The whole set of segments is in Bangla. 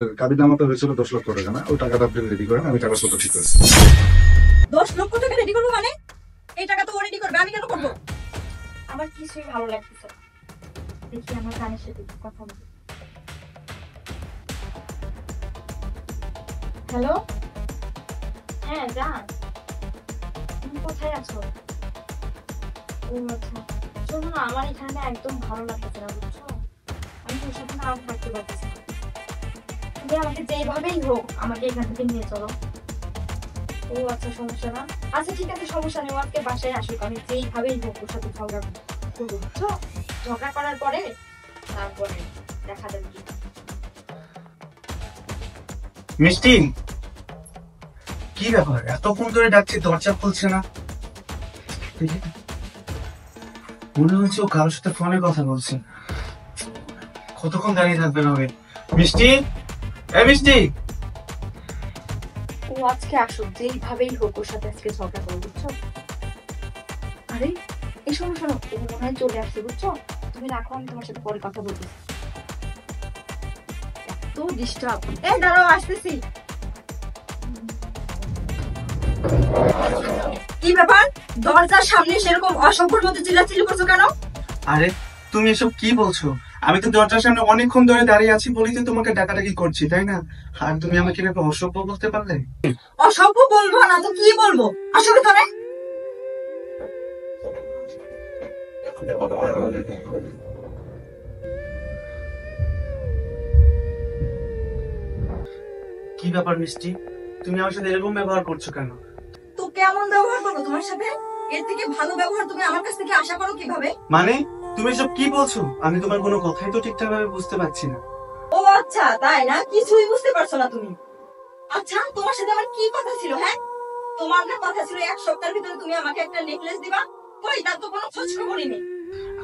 হয়েছিল দশ লক্ষ টাকা না? ওই টাকাটা আপনি রেডি করেন আমি টাকা ঠিক আছে দশ লক্ষ টাকা রেডি করব মানে? এই টাকা তো ও রেডি করবে আমি কেন করব? আমার কিছুই ভালো লাগতেছে দেখি আমার গানের সাথে একটু কথা বলি। হ্যালো? হ্যাঁ জান তুমি কোথায় আছো? ও আচ্ছা। শোনো না আমার এখানে একদম ভালো লাগতেছে না বুঝছ? আমি তোর সাথে না আর থাকতে পারতেছি না। আমাকে যেভাবেই হোক আমাকে এখান থেকে নিয়ে চলো। ও আচ্ছা সমস্যা না। আচ্ছা ঠিক আছে, সমস্যা নেই আজকে বাসায় আসুক, আমি যেইভাবেই হোক ওর সাথে ঝগড়া করব, বুঝছ? ঝগড়া করার পরে তারপরে দেখা যাবে কি। মিষ্টি, কি ব্যাপার? এতক্ষণ ধরে ডাকছি, দরজা খুলছে না। মনে হচ্ছে ও কারোর সাথে ফোনে কথা বলছে। কতক্ষণ দাঁড়িয়ে থাকবে না মিষ্টি? এ মিষ্টি। ও আজকে আসুক যেইভাবেই হোক ওর সাথে আজকে ঝগড়া করব বুঝছ? আরে এই শোনো শোনো ও মনে হয় চলে আসছে বুঝছ? তুমি রাখো আমি তোমার সাথে পরে কথা বলব। এত ডিস্টার্ব এই দাঁড়াও আসতেছি। কি ব্যাপার? দরজার সামনে সেরকম অসভ্যর মতো চিল্লাচিল্লি করছ কেন? আরে তুমি এসব কি বলছো? আমি তো দরজার সামনে অনেকক্ষণ ধরে দাঁড়িয়ে আছি বলেই তো তোমাকে ডাকাডাকি করছি তাই না? আর তুমি আমাকে এরকম অসভ্য বলতে পারলে? অসভ্য বলব না তো কি বলব? আসো ভিতরে। কি ব্যাপার মিষ্টি? তুমি আমার সাথে এরকম ব্যবহার করছ কেন? তো কেমন ব্যবহার করব তোমার সাথে? এর থেকে ভালো ব্যবহার তুমি আমার কাছ থেকে আশা করো কীভাবে? মানে? তুমি এসব কি বলছো? আমি তোমার কোনো কথাই তো ঠিকঠাক ভাবে বুঝতে পারছি না। ও আচ্ছা তাই না? কিছুই বুঝতে পারছ না তুমি। আচ্ছা তোমার সাথে আমার কি কথা ছিল হ্যাঁ? তোমার না কথা ছিল এক সপ্তাহের ভিতরে তুমি আমাকে একটা নেকলেস দিবা। কই তার তো কোনো খোঁজ খবরই নেই।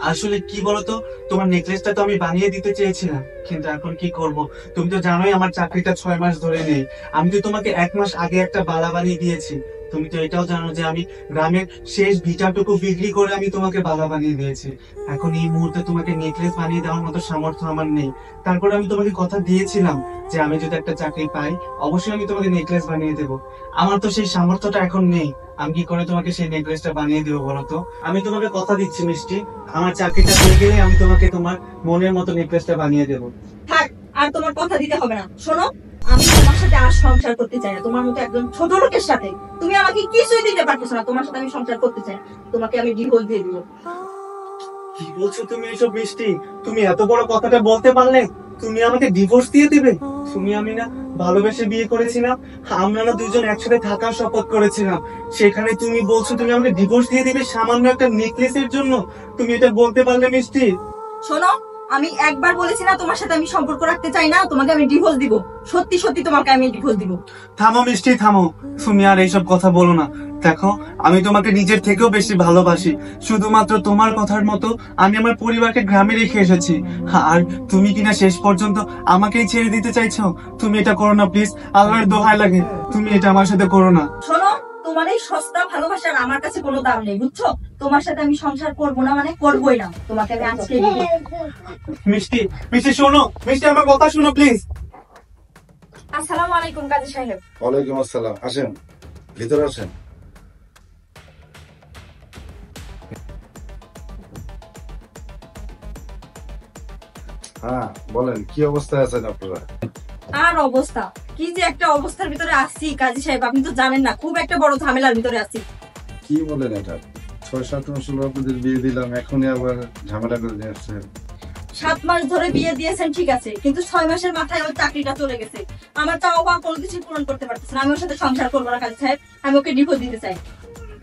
আসলে কি বলতো তোমার নেকলেসটা তো আমি বানিয়ে দিতে চেয়েছিলাম কিন্তু এখন কি করব? তুমি তো জানোই আমার চাকরিটা ছয় মাস ধরে নেই। আমি তো তোমাকে এক মাস আগে একটা বালা বানিয়ে দিয়েছি। তুমি তো এটাও জানো যে আমি গ্রামের শেষ ভিটাটুকু বিক্রি করে আমি তোমাকে বালা বানিয়ে দিয়েছি। এখন এই মুহূর্তে তোমাকে নেকলেস বানিয়ে দেওয়ার মতো সামর্থ্য আমার নেই। তারপরে আমি তোমাকে কথা দিয়েছিলাম যে আমি যদি একটা চাকরি পাই, অবশ্যই আমি তোমাকে নেকলেস বানিয়ে দেবো। আমার তো সেই সামর্থ্যটা এখন নেই। আমি কি করে তোমাকে সেই নেকলেসটা বানিয়ে দেবো বলো তো? আমি তোমাকে কথা দিচ্ছি, মিষ্টি। আমার চাকরিটা হয়ে গেলে আমি তোমাকে তোমার মনের মতো নেকলেসটা বানিয়ে দেবো। থাক, আর তোমার কথা দিতে হবে না। শোনো, আমি সাথে আর সংসার করতে চাই না। তোমার মতো একজন ছোট লোকের সাথে তুমি আমাকে কিছুই দিতে পারতেছো না। তোমার সাথে আমি সংসার করতে চাই না। তোমাকে আমি ডিভোর্স দিয়ে দিব। কি বলছো তুমি এসব মিষ্টি? তুমি এত বড় কথাটা বলতে পারলে তুমি আমাকে ডিভোর্স দিয়ে দিবে? তুমি আমি না ভালোবেসে বিয়ে করেছিলাম আমরা না দুজন একসাথে থাকার শপথ করেছিলাম। সেখানে তুমি বলছো তুমি আমাকে ডিভোর্স দিয়ে দিবে সামান্য একটা নেকলেসের জন্য। তুমি এটা বলতে পারলে মিষ্টি? শোনো আমি একবার বলেছি না তোমার সাথে আমি সম্পর্ক রাখতে চাই না তোমাকে আমি ডিভোর্স দিব। সত্যি সত্যি তোমাকে আমি ডিভোর্স দিব। থামো মিষ্টি থামো। তুমি আর এইসব কথা বলো না। দেখো আমি তোমাকে নিজের থেকেও বেশি ভালোবাসি। শুধুমাত্র তোমার কথার মতো আমি আমার পরিবারকে গ্রামে রেখে এসেছি। আর তুমি কিনা শেষ পর্যন্ত আমাকেই ছেড়ে দিতে চাইছো? তুমি এটা করো না প্লিজ। আল্লাহর দোহাই লাগে। তুমি এটা আমার সাথে করো না। শোনো তোমার এই সস্তা ভালোবাসার আমার কাছে কোনো দাম নেই বুঝছ? তোমার সাথে আমি সংসার করব না মানে করবোই না। তোমাকে আমি আজকে মিষ্টি মিষ্টি শোনো মিষ্টি আমার কথা শোনো প্লিজ আসসালামু আলাইকুম কাজী সাহেব। ওয়ালাইকুম আসসালাম। আসেন ভিতরে আসেন। হ্যাঁ বলেন কি অবস্থায় আছেন আপনারা? আর অবস্থা? কি যে একটা অবস্থার ভিতরে আসছি কাজী সাহেব আপনি তো জানেন না খুব একটা বড় ঝামেলার ভিতরে আছি। কি বলেন এটা? ছয় সাত মাস হলো আপনাদের বিয়ে দিলাম এখনই আবার ঝামেলা করে নিয়ে আসছেন। সাত মাস ধরে বিয়ে দিয়েছেন ঠিক আছে কিন্তু ছয় মাসের মাথায় ওর চাকরিটা চলে গেছে। আমার চাও বা কোনো কিছু পূরণ করতে পারতেছে না আমি ওর সাথে সংসার করব না কাজী সাহেব আমি ওকে ডিভোর্স দিতে চাই।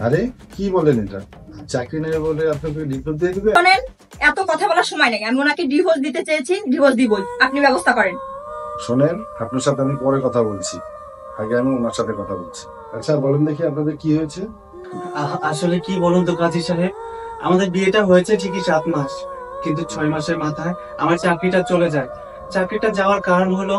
আরে কি বলেন এটা? চাকরি নেই বলে আপনাকে ডিপোজ দিয়ে দিবে এত কথা বলার সময় নেই আমি ওনাকে ডিভোর্স দিতে চেয়েছি ডিভোর্স দিবই আপনি ব্যবস্থা করেন। শোনেন, আপনার সাথে আমি পরে কথা বলছি। আগে আমি ওনার সাথে কথা বলছি। আচ্ছা বলেন দেখি আপনাদের কি হয়েছে? আসলে কি বলুন তো, কাজী সাহেব? আমাদের বিয়েটা হয়েছে ঠিকই সাত মাস, কিন্তু ছয় মাসের মাথায় আমার চাকরিটা চলে যায়। চাকরিটা যাওয়ার কারণ হলো,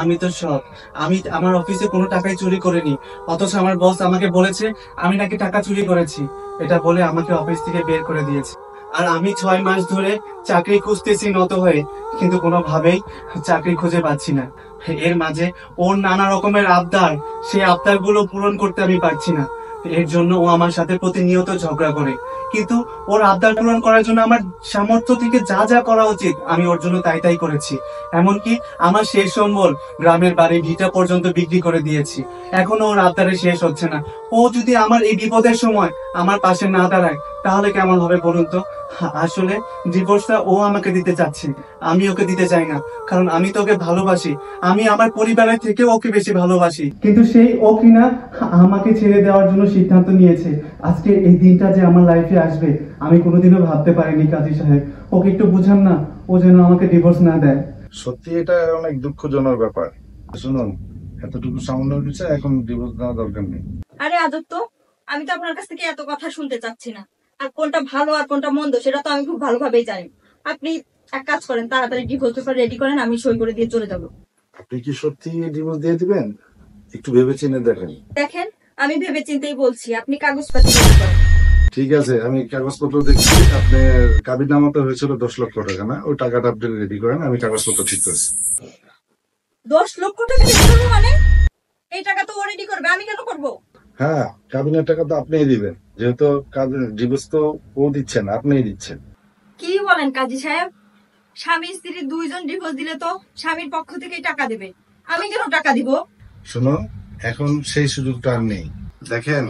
আমি তো সৎ। আমি আমার অফিসে কোনো টাকাই চুরি করিনি, অথচ আমার বস আমাকে বলেছে, আমি নাকি টাকা চুরি করেছি। এটা বলে আমাকে অফিস থেকে বের করে দিয়েছে। আর আমি ছয় মাস ধরে চাকরি খুঁজতেছি নত হয়ে, কিন্তু কোনোভাবেই চাকরি খুঁজে পাচ্ছি না। এর মাঝে ওর নানা রকমের আবদার, সেই আবদারগুলো পূরণ করতে আমি পারছি না। এর জন্য ও আমার সাথে প্রতিনিয়ত ঝগড়া করে। কিন্তু ওর আবদার পূরণ করার জন্য আমার সামর্থ্য থেকে যা যা করা উচিত, আমি ওর জন্য তাই তাই করেছি। এমনকি আমার শেষ সম্বল গ্রামের বাড়ি ভিটা পর্যন্ত বিক্রি করে দিয়েছি। এখনও ওর আবদারে শেষ হচ্ছে না। ও যদি আমার এই বিপদের সময় আমার পাশে না দাঁড়ায়, তাহলে কেমন হবে বলুন তো? আসলে ডিভোর্সটা ও আমাকে দিতে চাচ্ছে। আমি ওকে দিতে চাই না কারণ আমি তোকে ভালোবাসি। আমি আমার পরিবারের থেকে ওকে বেশি ভালোবাসি। কিন্তু সেই ও কিনা আমাকে ছেড়ে দেওয়ার জন্য সিদ্ধান্ত নিয়েছে। আজকে এই দিনটা যে আমার লাইফে আসবে আমি কোনোদিনও ভাবতে পারিনি কাজী সাহেব। ওকে একটু বুঝান না ও যেন আমাকে ডিভোর্স না দেয়। সত্যি এটা অনেক দুঃখজনক ব্যাপার। শুনুন এতটুকু সামান্য বিষয় এখন ডিভোর্স দেওয়া দরকার নেই। আরে আদত্ত আমি তো আপনার কাছ থেকে এত কথা শুনতে চাচ্ছি না। আর কোনটা ভালো আর কোনটা মন্দ সেটা তো আমি খুব ভালোভাবেই জানি। আপনি এক কাজ করেন তাড়াতাড়ি ডিভোর্স পেপার রেডি করেন আমি সই করে দিয়ে চলে যাব। আপনি কি সত্যি ডিভোর্স দিয়ে দিবেন? একটু ভেবে চিনে দেখেন। দেখেন আমি ভেবে চিন্তেই বলছি আপনি কাগজপাতি ready করেন। ঠিক আছে আমি কাগজপত্র দেখছি আপনার কাবির নামাতে হয়েছিল দশ লক্ষ টাকা না? ওই টাকাটা আপনি রেডি করেন আমি কাগজপত্র ঠিক করছি। দশ লক্ষ টাকা রেডি করব মানে? এই টাকা তো ও রেডি করবে আমি কেন করব? হ্যাঁ কাবিনের টাকা তো আপনিই দিবেন। যেহেতু ডিভোর্স তো ও দিচ্ছেন আপনিই দিচ্ছেন। কি বলেন কাজী সাহেব? স্বামী স্ত্রী দুইজন ডিভোর্স দিলে তো স্বামীর পক্ষ থেকেই টাকা দেবে। আমি কেন টাকা দিব? শোনো এখন সেই সুযোগটা আর নেই। দেখেন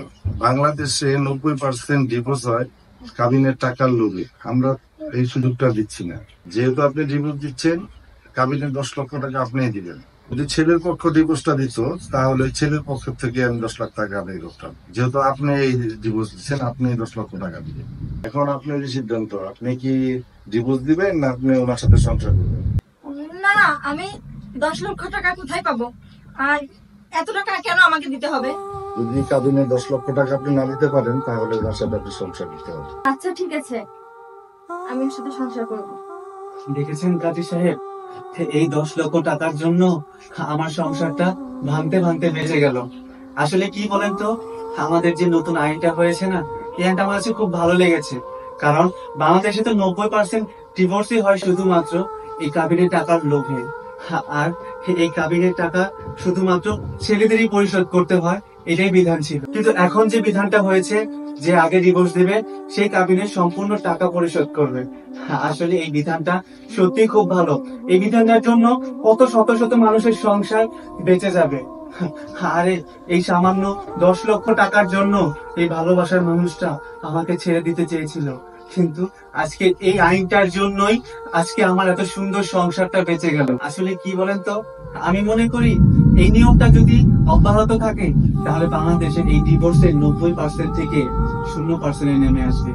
বাংলাদেশে নব্বই পার্সেন্ট ডিভোর্স হয় কাবিনের টাকার লোভে। আমরা এই সুযোগটা দিচ্ছি না। যেহেতু আপনি ডিভোর্স দিচ্ছেন কাবিনের দশ লক্ষ টাকা আপনিই দিবেন। যদি ছেলের পক্ষ ডিভোর্সটা দিত তাহলে ওই ছেলের পক্ষ থেকে আমি দশ লাখ টাকা আদায় করতাম। যেহেতু আপনি এই ডিভোর্স দিচ্ছেন আপনি দশ লক্ষ টাকা দিবেন। এখন আপনার এই সিদ্ধান্ত আপনি কি ডিভোর্স দিবেন না আপনি ওনার সাথে সংসার করবেন? না না আমি দশ লক্ষ টাকা কোথায় পাবো? আর এত টাকা কেন আমাকে দিতে হবে? যদি কাবিনের দশ লক্ষ টাকা আপনি না দিতে পারেন তাহলে ওনার সাথে আপনি সংসার করতে হবে। আচ্ছা ঠিক আছে। আমি ওর সাথে সংসার করব। দেখেছেন কাজী সাহেব? এই দশ লক্ষ টাকার জন্য আমার সংসারটা ভাঙতে ভাঙতে বেঁচে গেল। আসলে কি বলেন তো? আমাদের যে নতুন আইনটা হয়েছে না, এই আইনটা আমার কাছে খুব ভালো লেগেছে। কারণ বাংলাদেশে তো নব্বই পার্সেন্ট ডিভোর্সই হয় শুধুমাত্র এই কাবিনের টাকার লোভে। আর এই কাবিনের টাকা শুধুমাত্র ছেলেদেরই পরিশোধ করতে হয়, এটাই বিধান ছিল। কিন্তু এখন যে বিধানটা হয়েছে, যে আগে ডিভোর্স দেবে, সেই কাবিনের সম্পূর্ণ টাকা পরিশোধ করবে। আসলে এই বিধানটা সত্যি খুব ভালো। এই বিধানটার জন্য কত শত শত মানুষের সংসার বেঁচে যাবে। আরে, এই সামান্য দশ লক্ষ টাকার জন্য এই ভালোবাসার মানুষটা আমাকে ছেড়ে দিতে চেয়েছিল। কিন্তু আজকে এই আইনটার জন্যই আজকে আমার এত সুন্দর সংসারটা বেঁচে গেল। আসলে কি বলেন তো? আমি মনে করি এই নিয়মটা যদি অব্যাহত থাকে, তাহলে বাংলাদেশের এই ডিভোর্সের নব্বই পার্সেন্ট থেকে শূন্য পার্সেন্টে নেমে আসবে।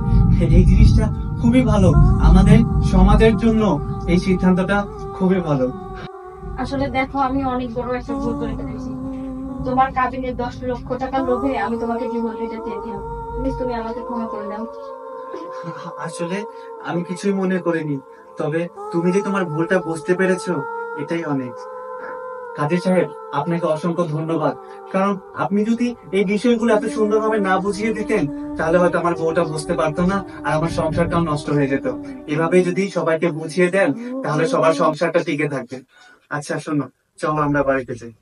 এই জিনিসটা খুবই ভালো। আমাদের সমাজের জন্য এই সিদ্ধান্তটা খুবই ভালো। আসলে দেখো, আমি অনেক বড় একটা ভুল করে ফেলেছি। তোমার কাবিনের দশ লক্ষ টাকার লোভে আমি তোমাকে জীবন দিতে চেয়েছিলাম প্লিজ তুমি আমাকে ক্ষমা করে দাও। আসলে আমি কিছুই মনে করিনি, তবে তুমি যে তোমার ভুলটা বুঝতে পেরেছ, এটাই অনেক। কাজী সাহেব, আপনাকে অসংখ্য ধন্যবাদ। কারণ আপনি যদি এই বিষয়গুলো এত সুন্দরভাবে না বুঝিয়ে দিতেন, তাহলে হয়তো আমার বউটা বুঝতে পারতো না আর আমার সংসারটাও নষ্ট হয়ে যেত। এভাবে যদি সবাইকে বুঝিয়ে দেন, তাহলে সবার সংসারটা টিকে থাকবে। আচ্ছা শোনো, চলো আমরা বাড়িতে যাই।